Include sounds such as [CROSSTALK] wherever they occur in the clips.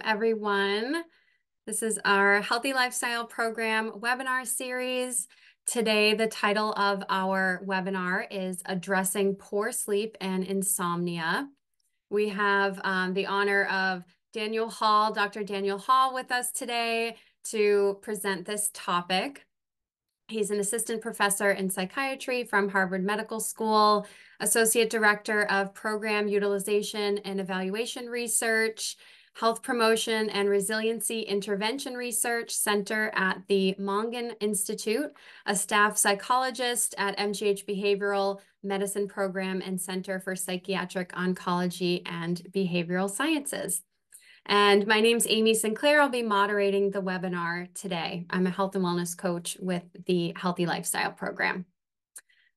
everyone. This is our Healthy Lifestyle Program webinar series. Today, the title of our webinar is Addressing Poor Sleep and Insomnia. We have um, the honor of Daniel Hall, Dr. Daniel Hall, with us today to present this topic. He's an assistant professor in psychiatry from Harvard Medical School, associate director of program utilization and evaluation research, Health Promotion and Resiliency Intervention Research Center at the Mongan Institute, a staff psychologist at MGH Behavioral Medicine Program and Center for Psychiatric Oncology and Behavioral Sciences. And my name's Amy Sinclair. I'll be moderating the webinar today. I'm a health and wellness coach with the Healthy Lifestyle Program.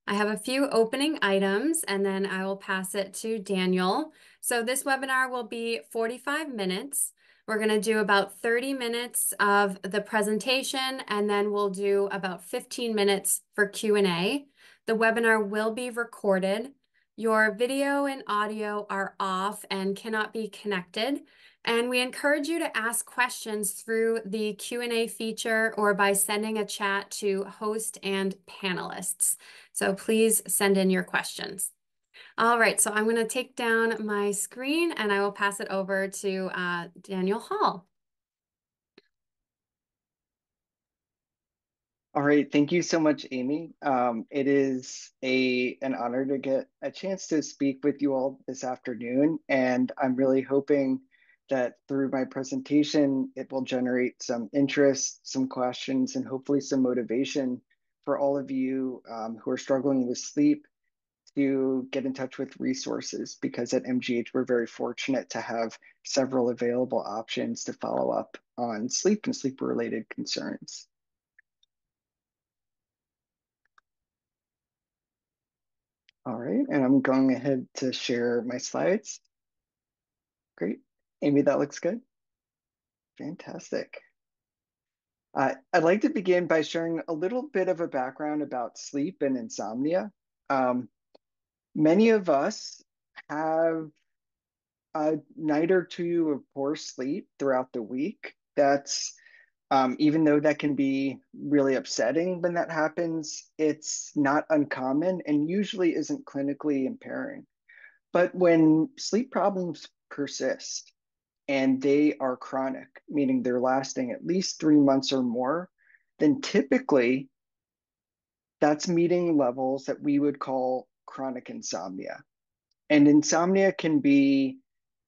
I have a few opening items and then I will pass it to Daniel. So this webinar will be 45 minutes. We're going to do about 30 minutes of the presentation and then we'll do about 15 minutes for Q&A. The webinar will be recorded. Your video and audio are off and cannot be connected. And we encourage you to ask questions through the Q&A feature or by sending a chat to host and panelists. So please send in your questions. All right, so I'm going to take down my screen and I will pass it over to uh, Daniel Hall. All right, thank you so much, Amy. Um, it is a an honor to get a chance to speak with you all this afternoon, and I'm really hoping that through my presentation, it will generate some interest, some questions, and hopefully some motivation for all of you um, who are struggling with sleep to get in touch with resources because at MGH, we're very fortunate to have several available options to follow up on sleep and sleep related concerns. All right, and I'm going ahead to share my slides. Great. Amy, that looks good. Fantastic. Uh, I'd like to begin by sharing a little bit of a background about sleep and insomnia. Um, many of us have a night or two of poor sleep throughout the week. That's um, even though that can be really upsetting when that happens, it's not uncommon and usually isn't clinically impairing. But when sleep problems persist, and they are chronic, meaning they're lasting at least three months or more, then typically that's meeting levels that we would call chronic insomnia. And insomnia can be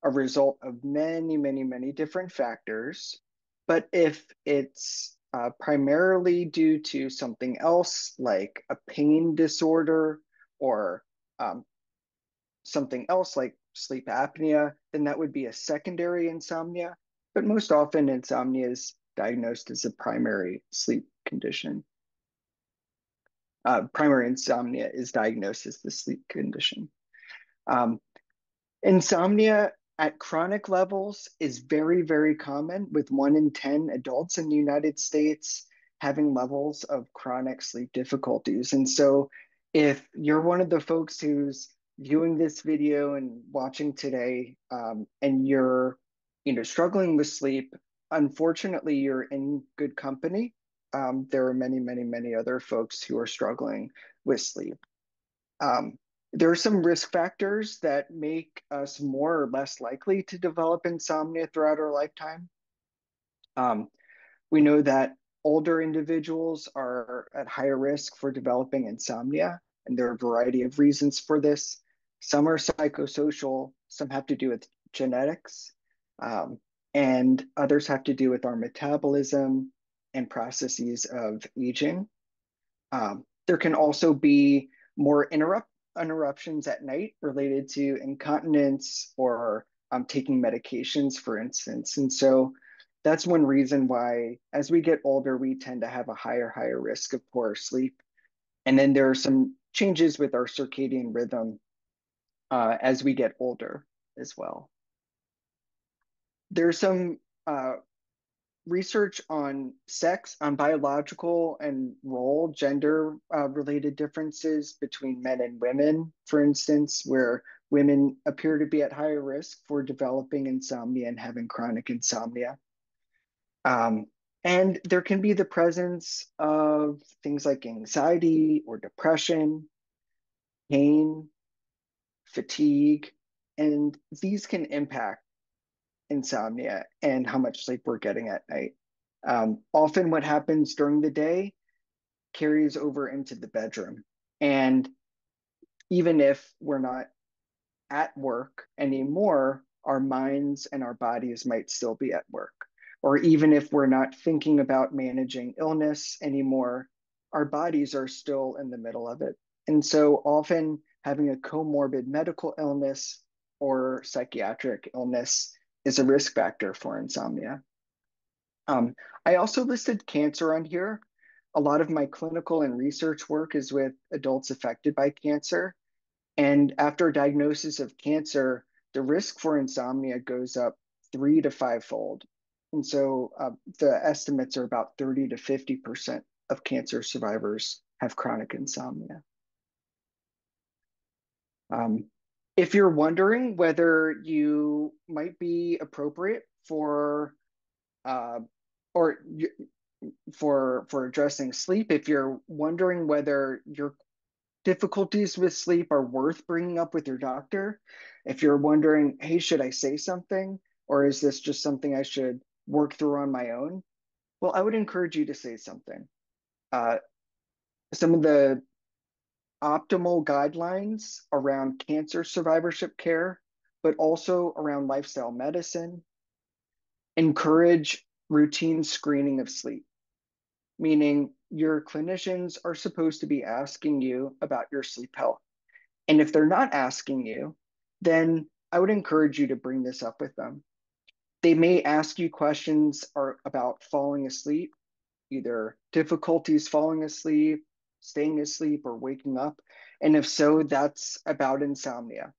a result of many, many, many different factors. But if it's uh, primarily due to something else like a pain disorder or um, something else like sleep apnea, then that would be a secondary insomnia. But most often, insomnia is diagnosed as a primary sleep condition. Uh, primary insomnia is diagnosed as the sleep condition. Um, insomnia at chronic levels is very, very common, with one in 10 adults in the United States having levels of chronic sleep difficulties. And so, if you're one of the folks who's viewing this video and watching today um, and you're you know struggling with sleep unfortunately you're in good company. Um, there are many many many other folks who are struggling with sleep. Um, there are some risk factors that make us more or less likely to develop insomnia throughout our lifetime. Um, we know that older individuals are at higher risk for developing insomnia and there are a variety of reasons for this some are psychosocial, some have to do with genetics, um, and others have to do with our metabolism and processes of aging. Um, there can also be more interrupt interruptions at night related to incontinence or um, taking medications, for instance. And so that's one reason why, as we get older, we tend to have a higher, higher risk of poor sleep. And then there are some changes with our circadian rhythm uh, as we get older as well. There's some uh, research on sex, on biological and role, gender uh, related differences between men and women, for instance, where women appear to be at higher risk for developing insomnia and having chronic insomnia. Um, and there can be the presence of things like anxiety or depression, pain, fatigue, and these can impact insomnia and how much sleep we're getting at night. Um, often, what happens during the day carries over into the bedroom. And even if we're not at work anymore, our minds and our bodies might still be at work. Or even if we're not thinking about managing illness anymore, our bodies are still in the middle of it. And so often having a comorbid medical illness or psychiatric illness is a risk factor for insomnia. Um, I also listed cancer on here. A lot of my clinical and research work is with adults affected by cancer. And after diagnosis of cancer, the risk for insomnia goes up three to five fold. And so uh, the estimates are about 30 to 50% of cancer survivors have chronic insomnia. Um, if you're wondering whether you might be appropriate for uh, or for for addressing sleep, if you're wondering whether your difficulties with sleep are worth bringing up with your doctor, if you're wondering, hey, should I say something, or is this just something I should work through on my own? Well, I would encourage you to say something. Uh, some of the optimal guidelines around cancer survivorship care, but also around lifestyle medicine. Encourage routine screening of sleep, meaning your clinicians are supposed to be asking you about your sleep health. And if they're not asking you, then I would encourage you to bring this up with them. They may ask you questions about falling asleep, either difficulties falling asleep, staying asleep or waking up? And if so, that's about insomnia.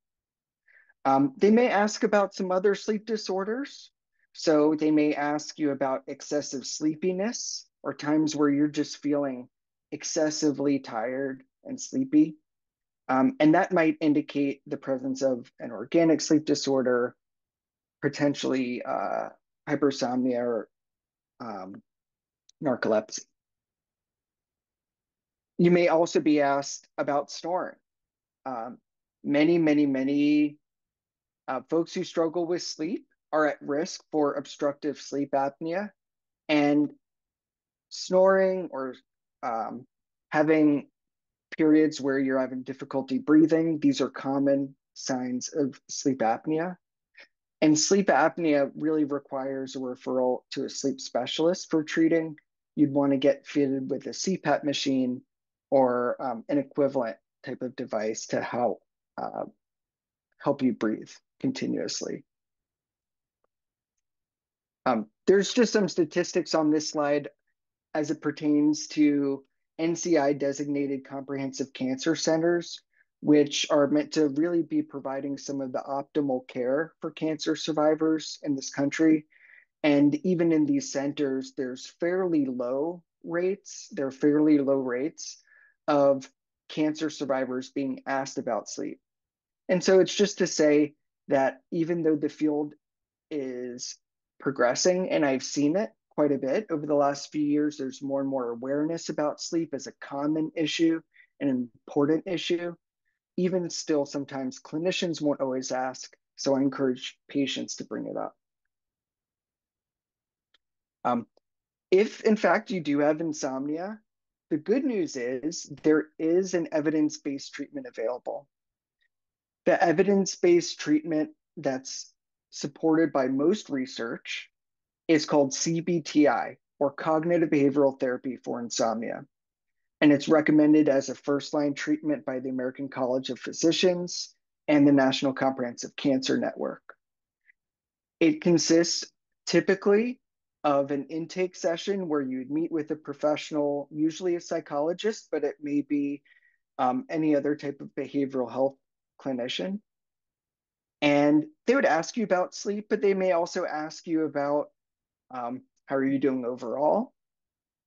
Um, they may ask about some other sleep disorders. So they may ask you about excessive sleepiness or times where you're just feeling excessively tired and sleepy. Um, and that might indicate the presence of an organic sleep disorder, potentially uh, hypersomnia or um, narcolepsy. You may also be asked about snoring. Um, many, many, many uh, folks who struggle with sleep are at risk for obstructive sleep apnea. And snoring or um, having periods where you're having difficulty breathing, these are common signs of sleep apnea. And sleep apnea really requires a referral to a sleep specialist for treating. You'd want to get fitted with a CPAP machine or um, an equivalent type of device to help uh, help you breathe continuously. Um, there's just some statistics on this slide as it pertains to NCI designated comprehensive cancer centers, which are meant to really be providing some of the optimal care for cancer survivors in this country. And even in these centers, there's fairly low rates, there are fairly low rates of cancer survivors being asked about sleep. And so it's just to say that even though the field is progressing, and I've seen it quite a bit over the last few years, there's more and more awareness about sleep as a common issue, and an important issue. Even still, sometimes clinicians won't always ask. So I encourage patients to bring it up. Um, if in fact you do have insomnia, the good news is there is an evidence based treatment available. The evidence based treatment that's supported by most research is called CBTI, or Cognitive Behavioral Therapy for Insomnia. And it's recommended as a first line treatment by the American College of Physicians and the National Comprehensive Cancer Network. It consists typically of an intake session where you'd meet with a professional, usually a psychologist, but it may be um, any other type of behavioral health clinician. And they would ask you about sleep, but they may also ask you about um, how are you doing overall?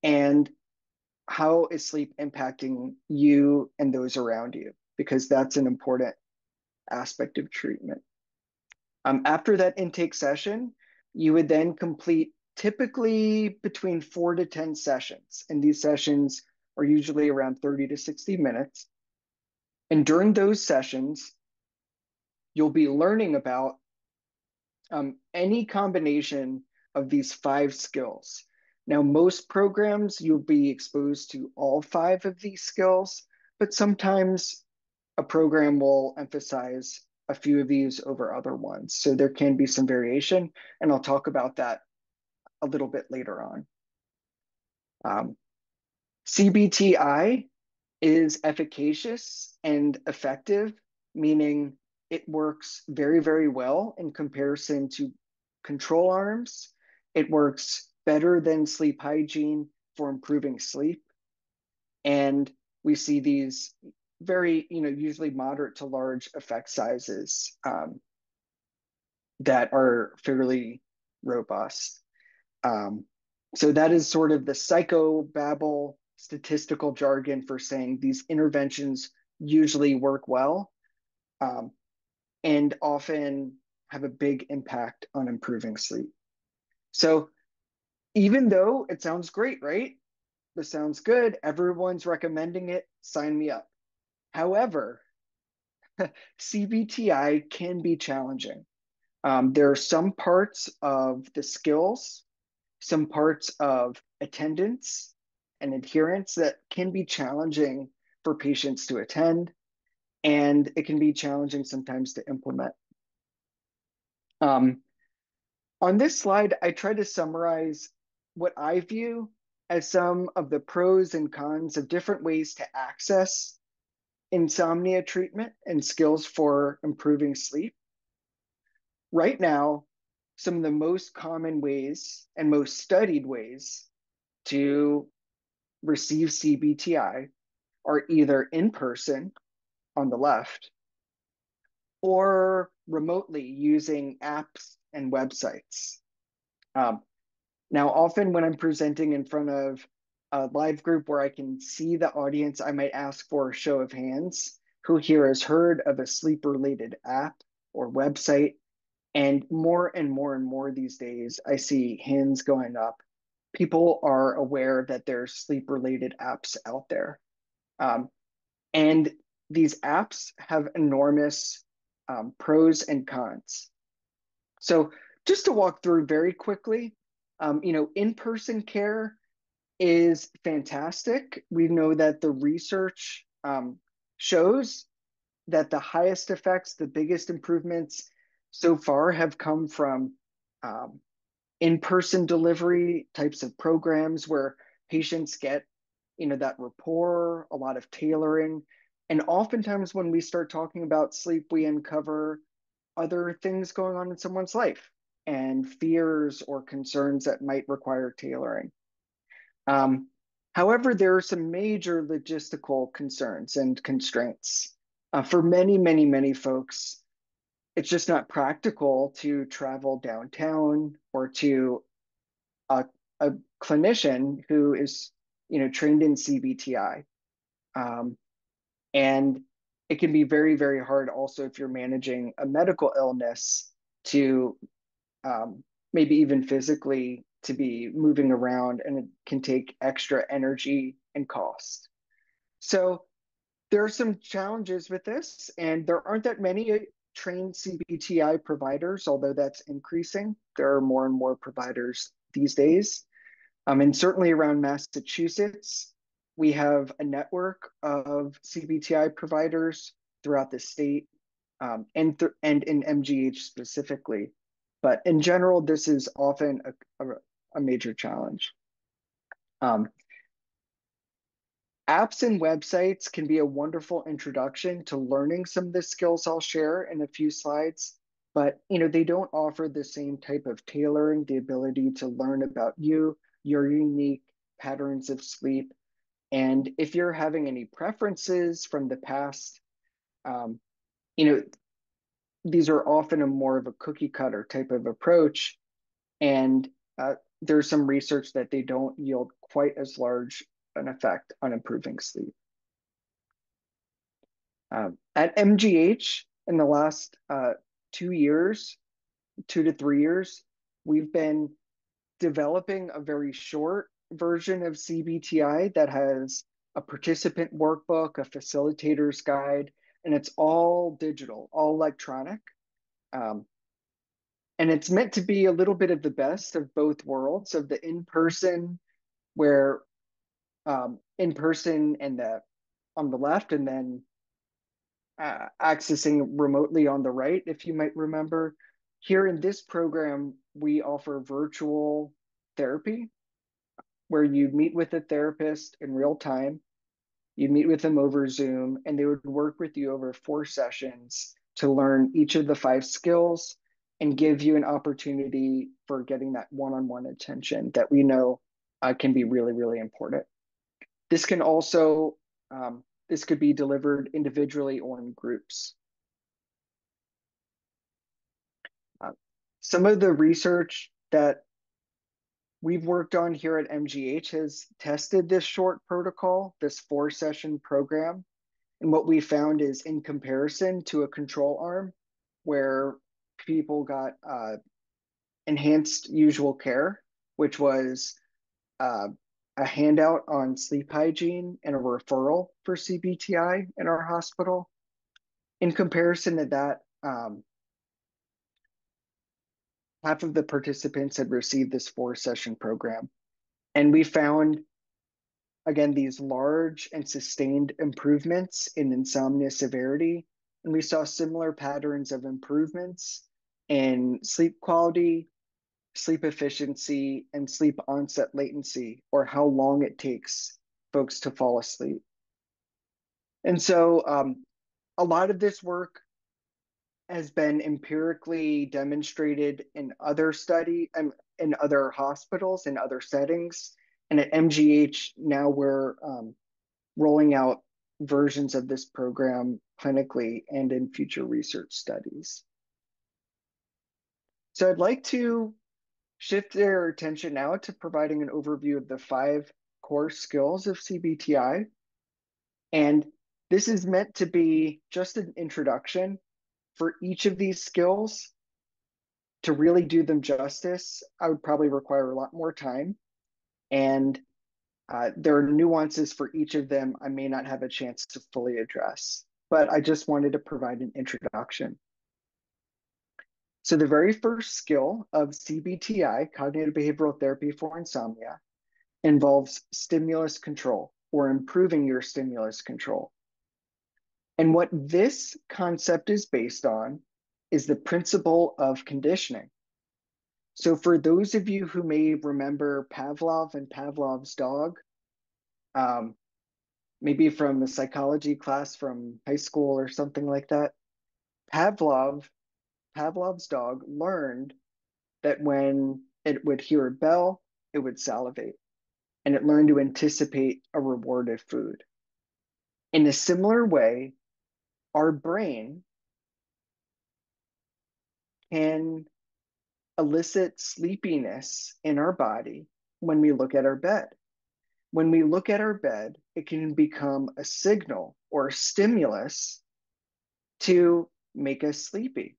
And how is sleep impacting you and those around you? Because that's an important aspect of treatment. Um, after that intake session, you would then complete typically between four to 10 sessions. And these sessions are usually around 30 to 60 minutes. And during those sessions, you'll be learning about um, any combination of these five skills. Now, most programs, you'll be exposed to all five of these skills, but sometimes a program will emphasize a few of these over other ones. So there can be some variation, and I'll talk about that a little bit later on. Um, CBTI is efficacious and effective, meaning it works very, very well in comparison to control arms. It works better than sleep hygiene for improving sleep. And we see these very, you know, usually moderate to large effect sizes um, that are fairly robust. Um, so that is sort of the psychobabble statistical jargon for saying these interventions usually work well um, and often have a big impact on improving sleep. So even though it sounds great, right? This sounds good. Everyone's recommending it. Sign me up. However, [LAUGHS] CBTI can be challenging. Um, there are some parts of the skills, some parts of attendance and adherence that can be challenging for patients to attend, and it can be challenging sometimes to implement. Um, on this slide, I try to summarize what I view as some of the pros and cons of different ways to access insomnia treatment and skills for improving sleep. Right now, some of the most common ways and most studied ways to receive CBTI are either in person on the left or remotely using apps and websites. Um, now, often when I'm presenting in front of a live group where I can see the audience, I might ask for a show of hands who here has heard of a sleep related app or website. And more and more and more these days, I see hands going up. People are aware that there's sleep related apps out there. Um, and these apps have enormous um, pros and cons. So, just to walk through very quickly, um, you know, in-person care is fantastic. We know that the research um, shows that the highest effects, the biggest improvements so far have come from um, in-person delivery types of programs where patients get, you know, that rapport, a lot of tailoring. And oftentimes when we start talking about sleep, we uncover other things going on in someone's life and fears or concerns that might require tailoring. Um, however, there are some major logistical concerns and constraints. Uh, for many, many, many folks, it's just not practical to travel downtown or to a, a clinician who is, you know, trained in CBTI. Um, and it can be very, very hard also if you're managing a medical illness to um, maybe even physically to be moving around and it can take extra energy and cost. So there are some challenges with this and there aren't that many trained CBTI providers, although that's increasing. There are more and more providers these days. Um, and certainly around Massachusetts, we have a network of CBTI providers throughout the state um, and, th- and in MGH specifically. But in general, this is often a, a, a major challenge. Um, apps and websites can be a wonderful introduction to learning some of the skills I'll share in a few slides, but you know they don't offer the same type of tailoring, the ability to learn about you, your unique patterns of sleep, and if you're having any preferences from the past, um, you know these are often a more of a cookie cutter type of approach. And uh, there's some research that they don't yield quite as large an effect on improving sleep. Um, at MGH, in the last uh, two years, two to three years, we've been developing a very short version of CBTI that has a participant workbook, a facilitator's guide, and it's all digital, all electronic. Um, and it's meant to be a little bit of the best of both worlds of the in-person where um, in person and the on the left and then uh, accessing remotely on the right if you might remember here in this program we offer virtual therapy where you meet with a therapist in real time you meet with them over zoom and they would work with you over four sessions to learn each of the five skills and give you an opportunity for getting that one-on-one attention that we know uh, can be really, really important. This can also, um, this could be delivered individually or in groups. Uh, some of the research that we've worked on here at MGH has tested this short protocol, this four session program. And what we found is in comparison to a control arm where people got uh, enhanced usual care, which was uh, a handout on sleep hygiene and a referral for CBTI in our hospital. In comparison to that, um, half of the participants had received this four session program. And we found, again, these large and sustained improvements in insomnia severity. And we saw similar patterns of improvements in sleep quality, sleep efficiency and sleep onset latency, or how long it takes folks to fall asleep. And so um, a lot of this work has been empirically demonstrated in other study and um, in other hospitals in other settings. And at MGH, now we're um, rolling out versions of this program clinically and in future research studies. So I'd like to shift their attention now to providing an overview of the five core skills of CBTI. And this is meant to be just an introduction for each of these skills. To really do them justice, I would probably require a lot more time. And uh, there are nuances for each of them I may not have a chance to fully address, but I just wanted to provide an introduction. So the very first skill of CBTI, cognitive behavioral therapy for insomnia, involves stimulus control or improving your stimulus control. And what this concept is based on is the principle of conditioning. So for those of you who may remember Pavlov and Pavlov's dog, um, maybe from a psychology class from high school or something like that, Pavlov Pavlov's dog learned that when it would hear a bell, it would salivate, and it learned to anticipate a rewarded food. In a similar way, our brain can elicit sleepiness in our body when we look at our bed. When we look at our bed, it can become a signal or a stimulus to make us sleepy.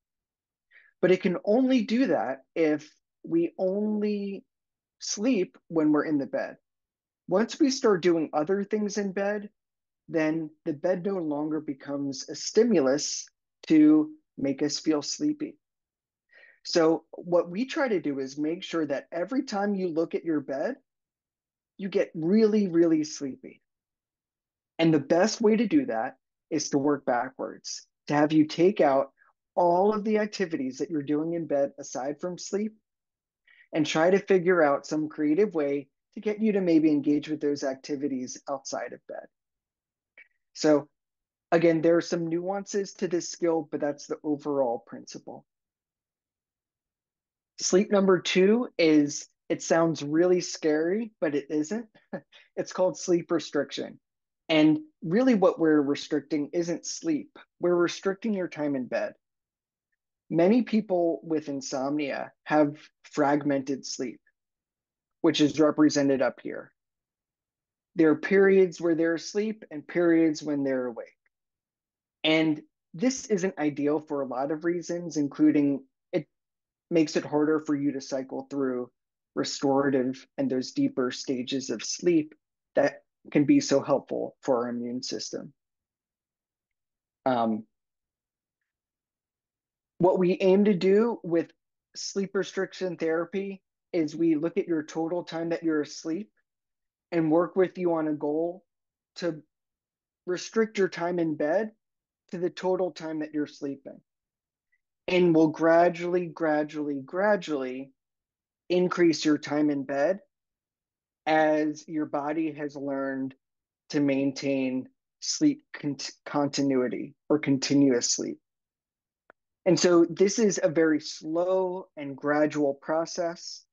But it can only do that if we only sleep when we're in the bed. Once we start doing other things in bed, then the bed no longer becomes a stimulus to make us feel sleepy. So, what we try to do is make sure that every time you look at your bed, you get really, really sleepy. And the best way to do that is to work backwards, to have you take out all of the activities that you're doing in bed aside from sleep and try to figure out some creative way to get you to maybe engage with those activities outside of bed. So again, there are some nuances to this skill, but that's the overall principle. Sleep number two is, it sounds really scary, but it isn't. [LAUGHS] it's called sleep restriction. And really what we're restricting isn't sleep. We're restricting your time in bed many people with insomnia have fragmented sleep, which is represented up here. There are periods where they're asleep and periods when they're awake. And this isn't ideal for a lot of reasons, including it makes it harder for you to cycle through restorative and those deeper stages of sleep that can be so helpful for our immune system. Um, what we aim to do with sleep restriction therapy is we look at your total time that you're asleep and work with you on a goal to restrict your time in bed to the total time that you're sleeping. And we'll gradually, gradually, gradually increase your time in bed as your body has learned to maintain sleep con- continuity or continuous sleep. And so this is a very slow and gradual process.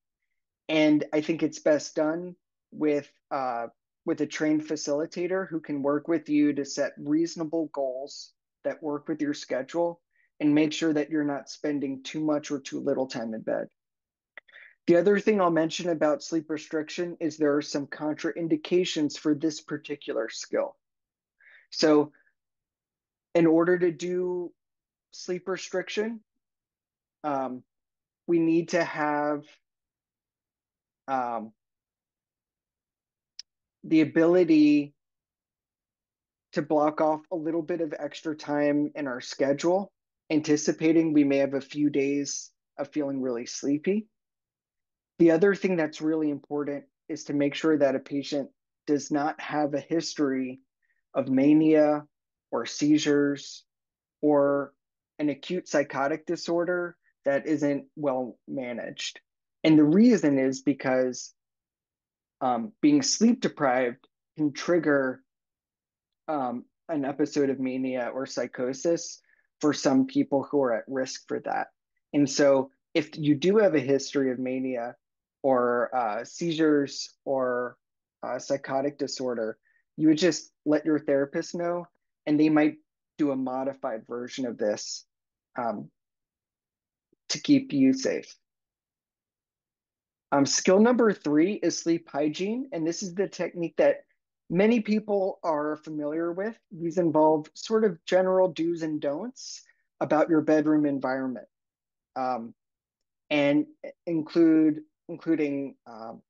And I think it's best done with uh, with a trained facilitator who can work with you to set reasonable goals that work with your schedule and make sure that you're not spending too much or too little time in bed. The other thing I'll mention about sleep restriction is there are some contraindications for this particular skill. So, in order to do sleep restriction, um, we need to have um, the ability to block off a little bit of extra time in our schedule, anticipating we may have a few days of feeling really sleepy. The other thing that's really important is to make sure that a patient does not have a history of mania or seizures or an acute psychotic disorder that isn't well managed. And the reason is because um, being sleep deprived can trigger um, an episode of mania or psychosis for some people who are at risk for that. And so, if you do have a history of mania or uh, seizures or uh, psychotic disorder, you would just let your therapist know, and they might do a modified version of this um, to keep you safe. Um, skill number three is sleep hygiene, and this is the technique that many people are familiar with. These involve sort of general do's and don'ts about your bedroom environment, um, and include including um,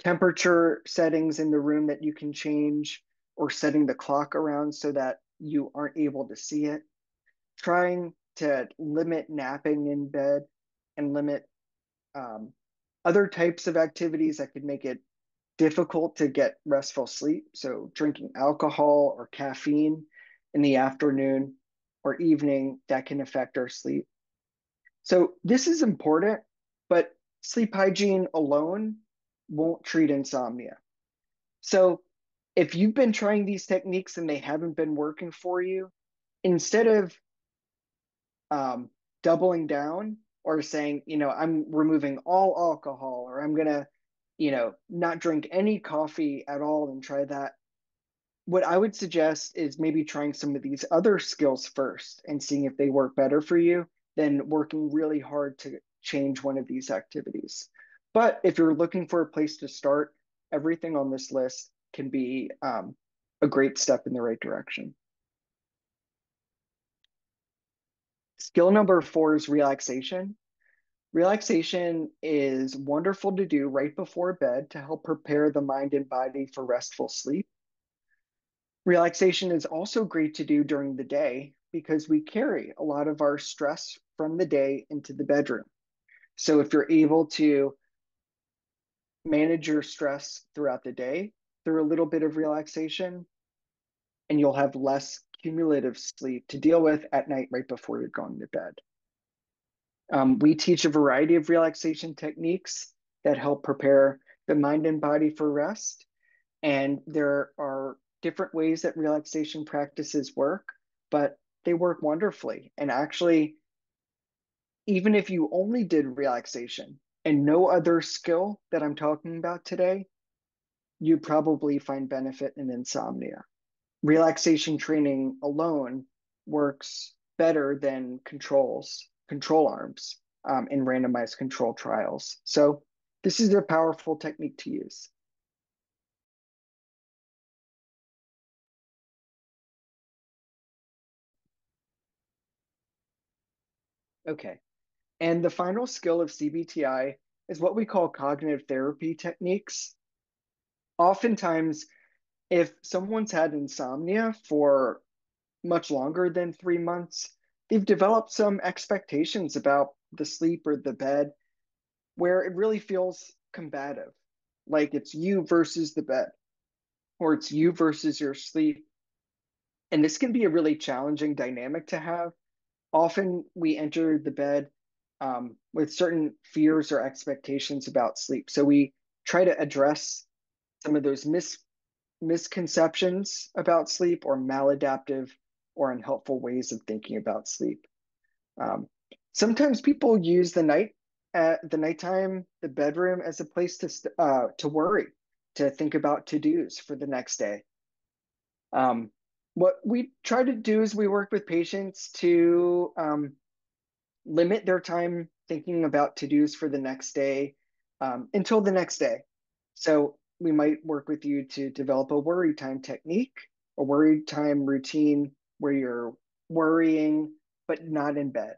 temperature settings in the room that you can change, or setting the clock around so that you aren't able to see it. Trying to limit napping in bed and limit um, other types of activities that could make it difficult to get restful sleep. So, drinking alcohol or caffeine in the afternoon or evening that can affect our sleep. So, this is important, but sleep hygiene alone won't treat insomnia. So, if you've been trying these techniques and they haven't been working for you, instead of um, doubling down or saying, you know, I'm removing all alcohol or I'm going to, you know, not drink any coffee at all and try that. What I would suggest is maybe trying some of these other skills first and seeing if they work better for you than working really hard to change one of these activities. But if you're looking for a place to start, everything on this list can be um, a great step in the right direction. Skill number four is relaxation. Relaxation is wonderful to do right before bed to help prepare the mind and body for restful sleep. Relaxation is also great to do during the day because we carry a lot of our stress from the day into the bedroom. So if you're able to manage your stress throughout the day through a little bit of relaxation, and you'll have less cumulative sleep to deal with at night right before you're going to bed. Um, we teach a variety of relaxation techniques that help prepare the mind and body for rest. And there are different ways that relaxation practices work, but they work wonderfully. And actually, even if you only did relaxation and no other skill that I'm talking about today, you probably find benefit in insomnia relaxation training alone works better than controls, control arms um, in randomized control trials. So this is a powerful technique to use. Okay. And the final skill of CBTI is what we call cognitive therapy techniques. Oftentimes, if someone's had insomnia for much longer than three months, they've developed some expectations about the sleep or the bed where it really feels combative, like it's you versus the bed, or it's you versus your sleep. And this can be a really challenging dynamic to have. Often we enter the bed um, with certain fears or expectations about sleep. So we try to address some of those mis- misconceptions about sleep or maladaptive or unhelpful ways of thinking about sleep. Um, sometimes people use the night at uh, the nighttime, the bedroom as a place to uh, to worry, to think about to dos for the next day. Um, what we try to do is we work with patients to um, limit their time thinking about to dos for the next day um, until the next day. So we might work with you to develop a worry time technique, a worry time routine where you're worrying but not in bed.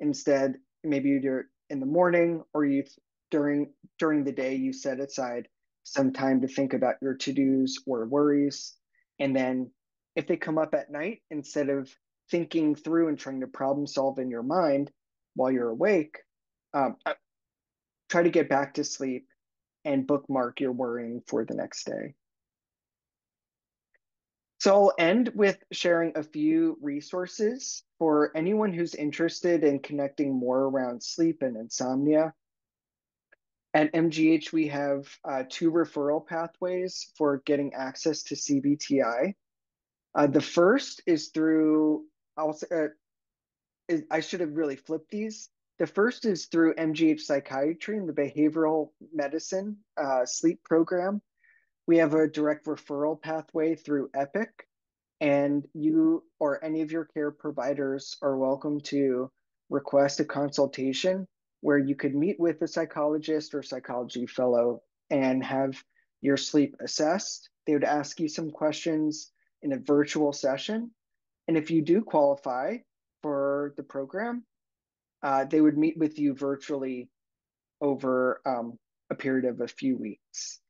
Instead, maybe you do it in the morning or you during during the day you set aside some time to think about your to-dos or worries. And then if they come up at night, instead of thinking through and trying to problem solve in your mind while you're awake, um, try to get back to sleep and bookmark your worrying for the next day. So I'll end with sharing a few resources for anyone who's interested in connecting more around sleep and insomnia. At MGH, we have uh, two referral pathways for getting access to CBTI. Uh, the first is through, I'll, uh, is, I should have really flipped these. The first is through MGH Psychiatry and the Behavioral Medicine uh, Sleep Program. We have a direct referral pathway through EPIC, and you or any of your care providers are welcome to request a consultation where you could meet with a psychologist or psychology fellow and have your sleep assessed. They would ask you some questions in a virtual session. And if you do qualify for the program, uh, they would meet with you virtually over um, a period of a few weeks.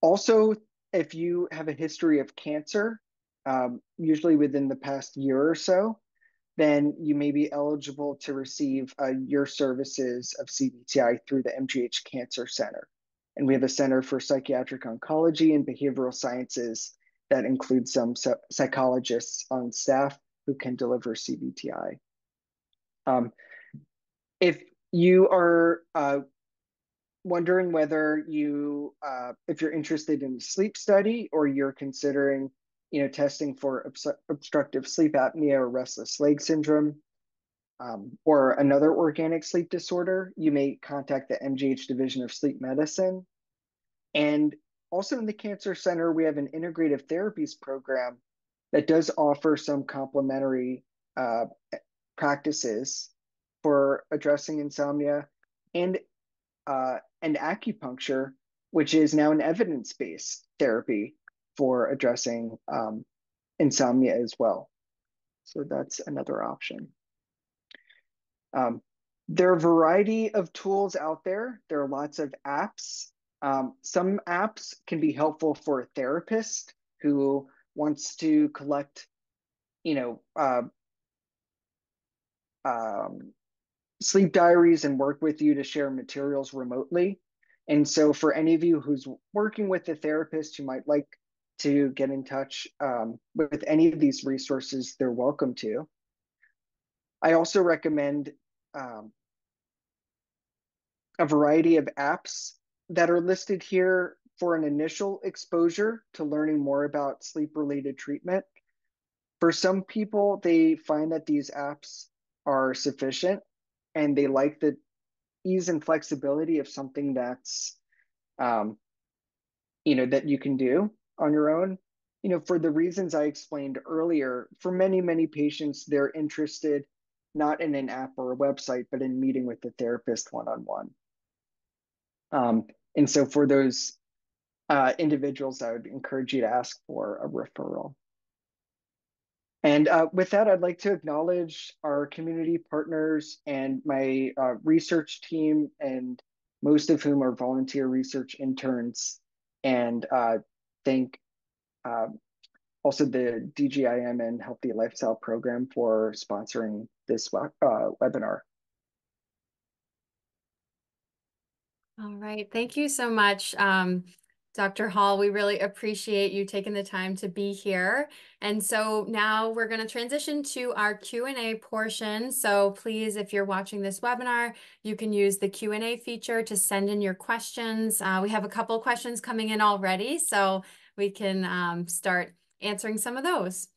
Also, if you have a history of cancer, um, usually within the past year or so, then you may be eligible to receive uh, your services of CBTI through the MGH Cancer Center. And we have a Center for Psychiatric Oncology and Behavioral Sciences that includes some psychologists on staff who can deliver CBTI. Um, if you are uh, wondering whether you, uh, if you're interested in sleep study or you're considering, you know, testing for obstructive sleep apnea or restless leg syndrome, um, or another organic sleep disorder, you may contact the MGH Division of Sleep Medicine. And also in the Cancer Center, we have an integrative therapies program that does offer some complementary uh, practices for addressing insomnia and uh, and acupuncture, which is now an evidence-based therapy for addressing um, insomnia as well. So that's another option. Um, there are a variety of tools out there. There are lots of apps um, some apps can be helpful for a therapist who wants to collect, you know, uh, um, sleep diaries and work with you to share materials remotely. And so, for any of you who's working with a therapist who might like to get in touch um, with any of these resources, they're welcome to. I also recommend um, a variety of apps that are listed here for an initial exposure to learning more about sleep related treatment. For some people, they find that these apps are sufficient and they like the ease and flexibility of something that's, um, you know, that you can do on your own. You know, for the reasons I explained earlier, for many, many patients, they're interested not in an app or a website, but in meeting with the therapist one on one. Um, and so for those uh, individuals, I would encourage you to ask for a referral. And uh, with that, I'd like to acknowledge our community partners and my uh, research team, and most of whom are volunteer research interns, and uh, thank uh, also the DGIM and Healthy Lifestyle Program for sponsoring this uh, webinar. All right, thank you so much. Um, Dr. Hall, we really appreciate you taking the time to be here. And so now we're going to transition to our Q&A portion. So please, if you're watching this webinar, you can use the Q&A feature to send in your questions. Uh, we have a couple questions coming in already, so we can um, start answering some of those.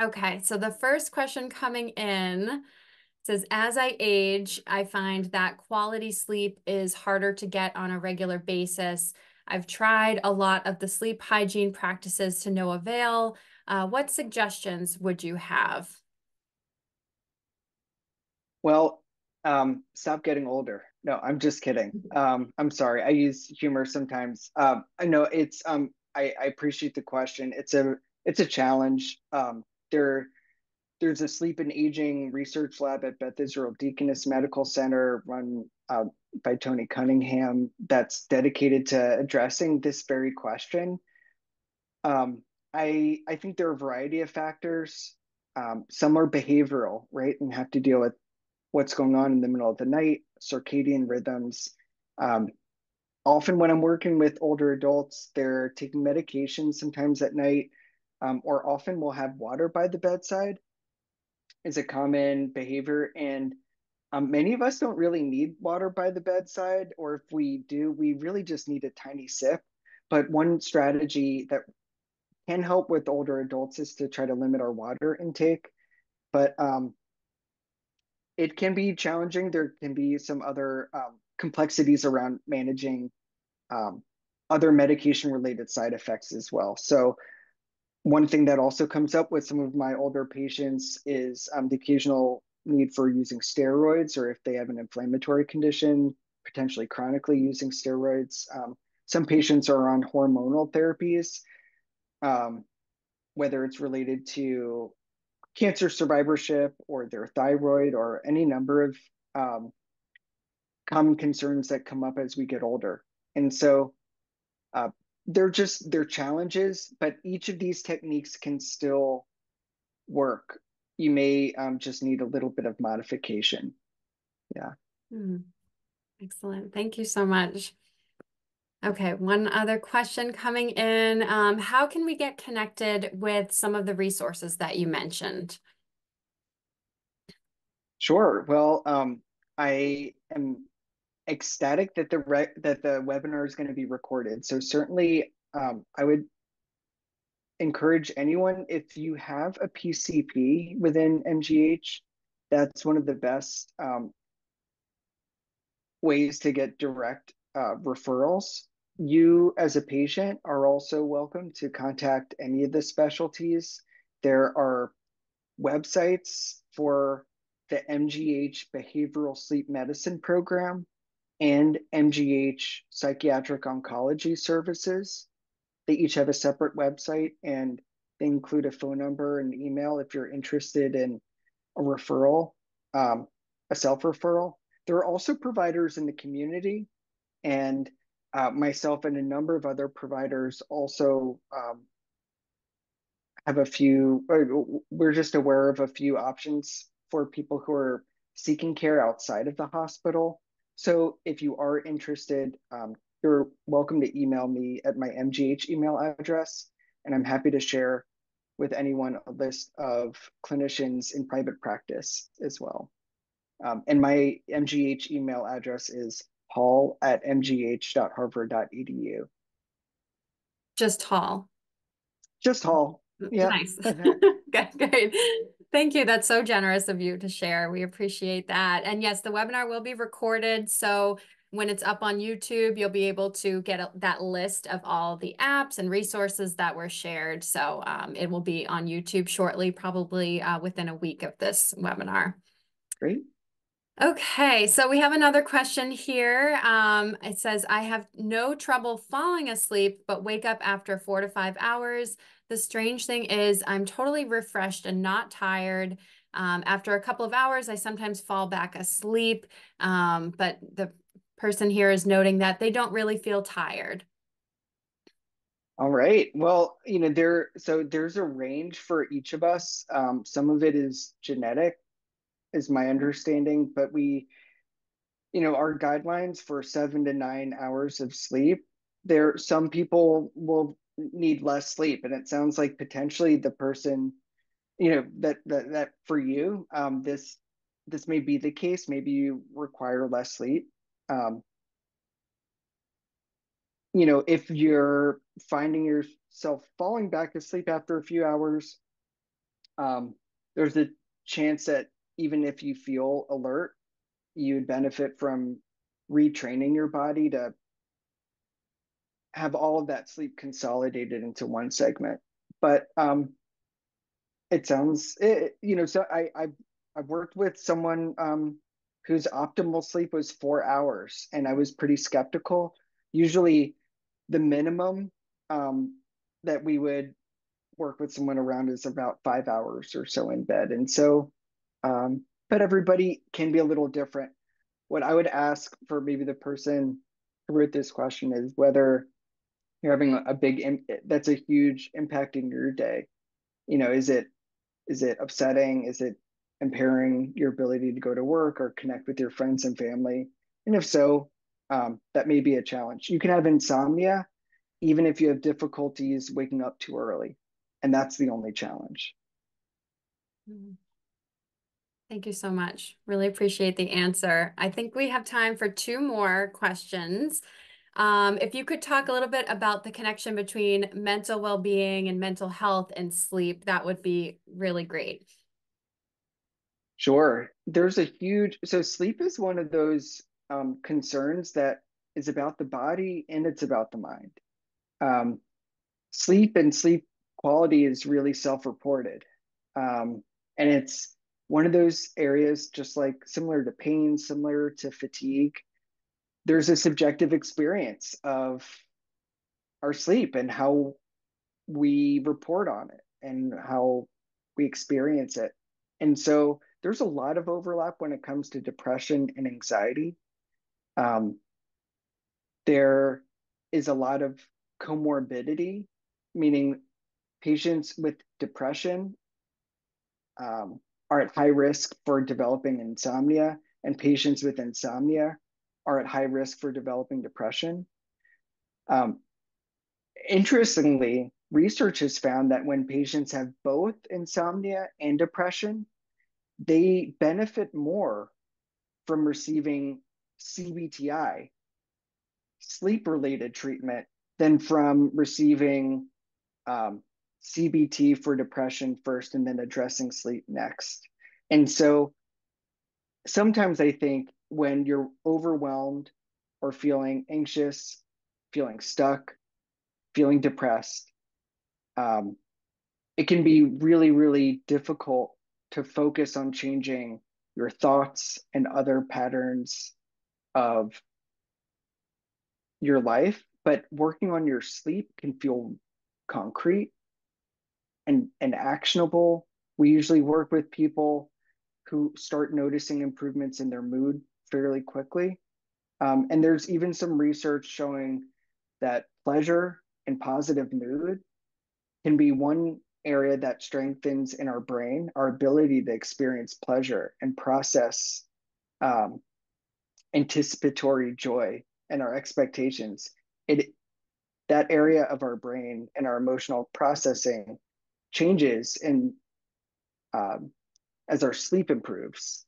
Okay, so the first question coming in says, as I age, I find that quality sleep is harder to get on a regular basis. I've tried a lot of the sleep hygiene practices to no avail. Uh, what suggestions would you have? Well, um, stop getting older. No, I'm just kidding. Um, I'm sorry. I use humor sometimes. Um, I know it's. Um, I, I appreciate the question. It's a it's a challenge. Um, there there's a sleep and aging research lab at Beth Israel Deaconess Medical Center run uh, by Tony Cunningham that's dedicated to addressing this very question. Um, I I think there are a variety of factors. Um, some are behavioral, right, and have to deal with what's going on in the middle of the night, circadian rhythms. Um, often, when I'm working with older adults, they're taking medications sometimes at night, um, or often will have water by the bedside is a common behavior. And um, many of us don't really need water by the bedside, or if we do, we really just need a tiny sip. But one strategy that can help with older adults is to try to limit our water intake. But um, it can be challenging. There can be some other um, complexities around managing um, other medication related side effects as well. So one thing that also comes up with some of my older patients is um, the occasional need for using steroids or if they have an inflammatory condition, potentially chronically using steroids. Um, some patients are on hormonal therapies, um, whether it's related to cancer survivorship or their thyroid or any number of um, common concerns that come up as we get older. And so uh, they're just they're challenges, but each of these techniques can still work. You may um, just need a little bit of modification. Yeah. Mm. Excellent. Thank you so much. Okay, one other question coming in. Um, how can we get connected with some of the resources that you mentioned? Sure. Well, um, I am ecstatic that the re- that the webinar is going to be recorded. So certainly, um, I would encourage anyone if you have a PCP within MGH, that's one of the best um, ways to get direct uh, referrals. You, as a patient, are also welcome to contact any of the specialties. There are websites for the MGH Behavioral Sleep Medicine Program and MGH Psychiatric Oncology Services. They each have a separate website and they include a phone number and email if you're interested in a referral, um, a self referral. There are also providers in the community, and uh, myself and a number of other providers also um, have a few, we're just aware of a few options for people who are seeking care outside of the hospital. So if you are interested, um, you're welcome to email me at my MGH email address, and I'm happy to share with anyone a list of clinicians in private practice as well. Um, and my MGH email address is hall at mgh.harvard.edu. Just Hall. Just Hall. Yeah. Nice. [LAUGHS] [LAUGHS] good, great. Thank you. That's so generous of you to share. We appreciate that. And yes, the webinar will be recorded. So when it's up on YouTube, you'll be able to get a, that list of all the apps and resources that were shared. So um, it will be on YouTube shortly, probably uh, within a week of this webinar. Great. Okay, so we have another question here. Um, it says, I have no trouble falling asleep, but wake up after four to five hours. The strange thing is, I'm totally refreshed and not tired. Um, after a couple of hours, I sometimes fall back asleep. Um, but the person here is noting that they don't really feel tired. All right. Well, you know, there so there's a range for each of us. Um, some of it is genetic, is my understanding, but we, you know, our guidelines for seven to nine hours of sleep, there some people will need less sleep. And it sounds like potentially the person, you know, that that that for you, um, this this may be the case. Maybe you require less sleep. Um, you know, if you're finding yourself falling back asleep after a few hours, um, there's a chance that even if you feel alert, you'd benefit from retraining your body to have all of that sleep consolidated into one segment. But um, it sounds, it, you know, so I, I've, I've worked with someone um, whose optimal sleep was four hours, and I was pretty skeptical. Usually, the minimum um, that we would work with someone around is about five hours or so in bed. And so, um, but everybody can be a little different. What I would ask for maybe the person who wrote this question is whether you're having a big, that's a huge impact in your day. You know, is it, is it upsetting? Is it impairing your ability to go to work or connect with your friends and family? And if so, um, that may be a challenge. You can have insomnia even if you have difficulties waking up too early. And that's the only challenge. Mm-hmm. Thank you so much. Really appreciate the answer. I think we have time for two more questions. Um, if you could talk a little bit about the connection between mental well-being and mental health and sleep, that would be really great. Sure. There's a huge, so sleep is one of those um, concerns that is about the body and it's about the mind. Um, sleep and sleep quality is really self-reported. Um, and it's one of those areas, just like similar to pain, similar to fatigue, there's a subjective experience of our sleep and how we report on it and how we experience it. And so there's a lot of overlap when it comes to depression and anxiety. Um, there is a lot of comorbidity, meaning patients with depression um, are at high risk for developing insomnia, and patients with insomnia are at high risk for developing depression. Um, interestingly, research has found that when patients have both insomnia and depression, they benefit more from receiving CBTI, sleep related treatment, than from receiving um, CBT for depression first and then addressing sleep next. And so sometimes I think when you're overwhelmed or feeling anxious, feeling stuck, feeling depressed, um, it can be really, really difficult to focus on changing your thoughts and other patterns of your life but working on your sleep can feel concrete and, and actionable. We usually work with people who start noticing improvements in their mood fairly quickly. Um, and there's even some research showing that pleasure and positive mood can be one area that strengthens in our brain our ability to experience pleasure and process um, anticipatory joy and our expectations it that area of our brain and our emotional processing changes and um, as our sleep improves.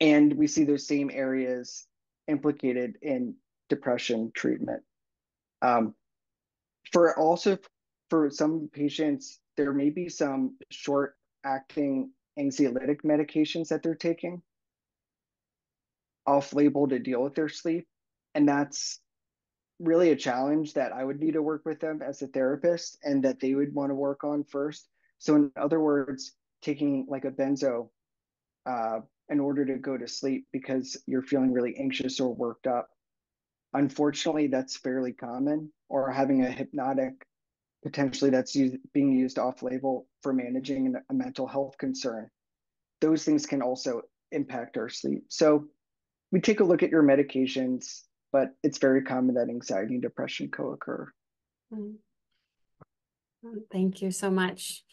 And we see those same areas implicated in depression treatment. Um, for also for some patients there may be some short acting anxiolytic medications that they're taking off label to deal with their sleep. And that's really a challenge that I would need to work with them as a therapist and that they would want to work on first. So, in other words, taking like a benzo uh, in order to go to sleep because you're feeling really anxious or worked up. Unfortunately, that's fairly common, or having a hypnotic potentially that's being used off label for managing a mental health concern. Those things can also impact our sleep. So we take a look at your medications, but it's very common that anxiety and depression co occur. Mm. Thank you so much.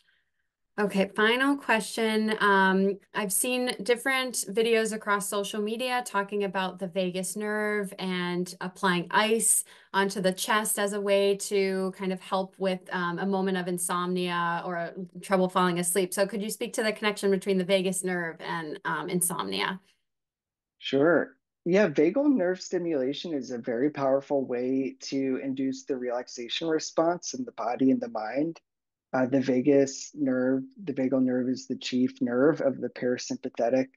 Okay, final question. Um, I've seen different videos across social media talking about the vagus nerve and applying ice onto the chest as a way to kind of help with um, a moment of insomnia or trouble falling asleep. So could you speak to the connection between the vagus nerve and um, insomnia? Sure. Yeah, vagal nerve stimulation is a very powerful way to induce the relaxation response in the body and the mind. Uh, the vagus nerve, the vagal nerve is the chief nerve of the parasympathetic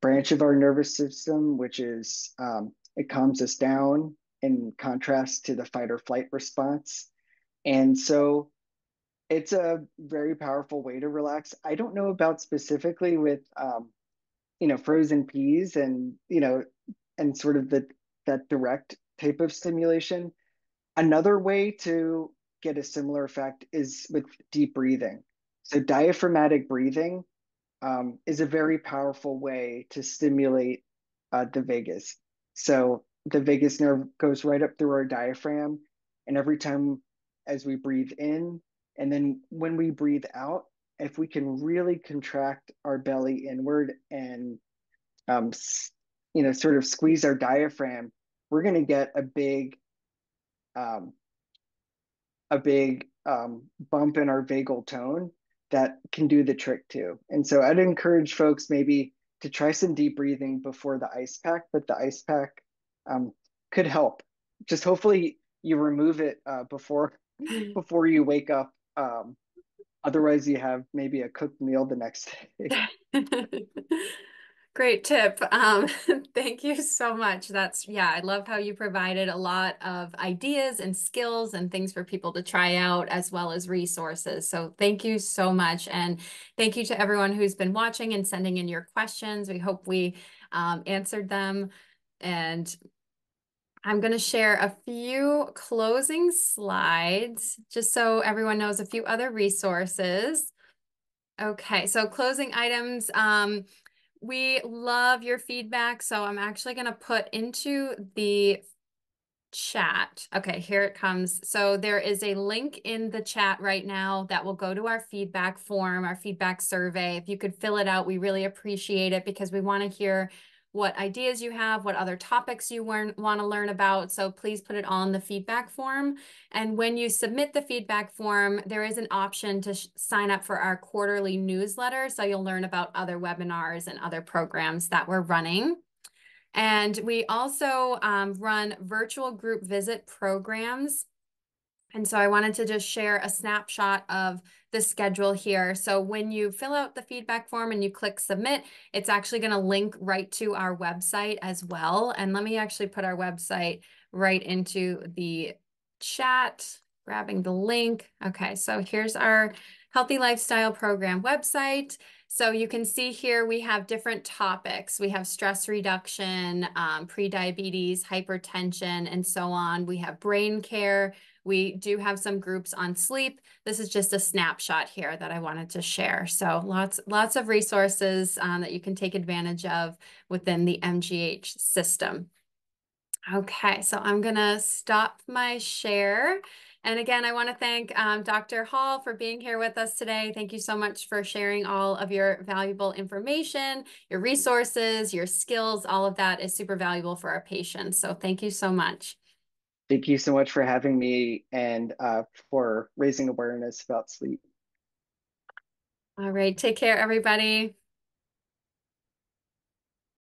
branch of our nervous system, which is um, it calms us down in contrast to the fight or flight response. And so it's a very powerful way to relax. I don't know about specifically with, um, you know, frozen peas and, you know, and sort of the that direct type of stimulation. Another way to get a similar effect is with deep breathing. So diaphragmatic breathing um, is a very powerful way to stimulate uh, the vagus. So the vagus nerve goes right up through our diaphragm, and every time as we breathe in, and then when we breathe out, if we can really contract our belly inward and um, you know sort of squeeze our diaphragm, we're going to get a big um, a big um, bump in our vagal tone that can do the trick too. And so I'd encourage folks maybe to try some deep breathing before the ice pack, but the ice pack um, could help. Just hopefully you remove it uh, before before you wake up. Um, otherwise, you have maybe a cooked meal the next day. [LAUGHS] Great tip. Um, [LAUGHS] thank you so much. That's, yeah, I love how you provided a lot of ideas and skills and things for people to try out as well as resources. So thank you so much. And thank you to everyone who's been watching and sending in your questions. We hope we um, answered them. And I'm going to share a few closing slides just so everyone knows a few other resources. Okay, so closing items. Um, we love your feedback. So I'm actually going to put into the chat. Okay, here it comes. So there is a link in the chat right now that will go to our feedback form, our feedback survey. If you could fill it out, we really appreciate it because we want to hear what ideas you have, what other topics you want to learn about. So please put it on the feedback form. And when you submit the feedback form, there is an option to sign up for our quarterly newsletter. So you'll learn about other webinars and other programs that we're running. And we also um, run virtual group visit programs and so I wanted to just share a snapshot of the schedule here. So when you fill out the feedback form and you click submit, it's actually going to link right to our website as well. And let me actually put our website right into the chat, grabbing the link. Okay, so here's our Healthy Lifestyle Program website. So you can see here we have different topics. We have stress reduction, um, pre-diabetes, hypertension, and so on. We have brain care, we do have some groups on sleep. This is just a snapshot here that I wanted to share. So lots, lots of resources um, that you can take advantage of within the MGH system. Okay, so I'm gonna stop my share. And again, I want to thank um, Dr. Hall for being here with us today. Thank you so much for sharing all of your valuable information, your resources, your skills. All of that is super valuable for our patients. So thank you so much. Thank you so much for having me and uh, for raising awareness about sleep. All right. Take care, everybody.